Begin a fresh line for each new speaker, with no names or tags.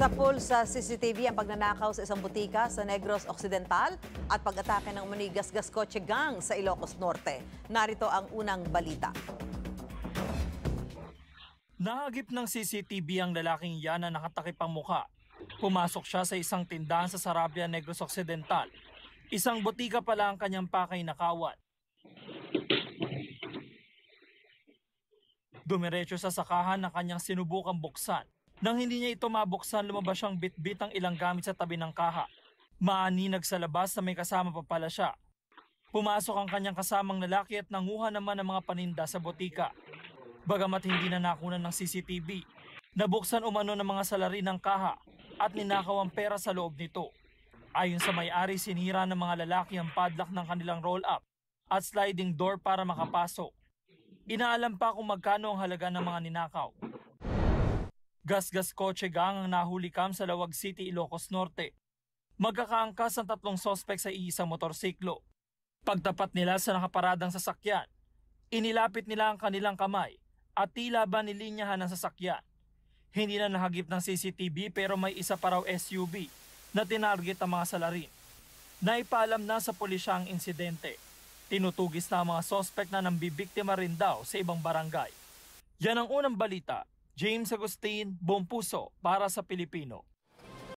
Sa pool sa CCTV ang pagnanakaw sa isang butika sa Negros Occidental at pag-atake ng Manigas-Gas Kotse Gang sa Ilocos Norte. Narito ang unang balita.
Nahagip ng CCTV ang lalaking yan na nakatakip ang muka. Pumasok siya sa isang tindahan sa Sarabia, Negros Occidental. Isang butika pala ang kanyang pakay nakawan. Dumiretso sa sakahan na kanyang sinubukang buksan. Nang hindi niya ito mabuksan, lumabas siyang bitbit ang ilang gamit sa tabi ng kaha. Maaninag sa labas na may kasama pa pala siya. Pumasok ang kanyang kasamang lalaki at nanguha naman ng mga paninda sa botika. Bagamat hindi na nakunan ng CCTV, nabuksan umano ng mga salarin ng kaha at ninakaw ang pera sa loob nito. Ayon sa may-ari, sinira ng mga lalaki ang padlock ng kanilang roll-up at sliding door para makapasok. Inaalam pa kung magkano ang halaga ng mga ninakaw. Gasgas kotse gang ang nahuli kam sa Lawag City, Ilocos Norte. Magkakaangkas ang tatlong sospek sa iisang motorsiklo. Pagtapat nila sa nakaparadang sasakyan, inilapit nila ang kanilang kamay at tila ba nilinyahan ng sasakyan. Hindi na nahagip ng CCTV pero may isa pa raw SUV na tinarget ang mga salarin. Naipaalam na sa pulisya ang insidente. Tinutugis na ang mga sospek na nambibiktima rin daw sa ibang barangay. Yan ang unang balita. James Agustin, Buong Puso para sa Pilipino.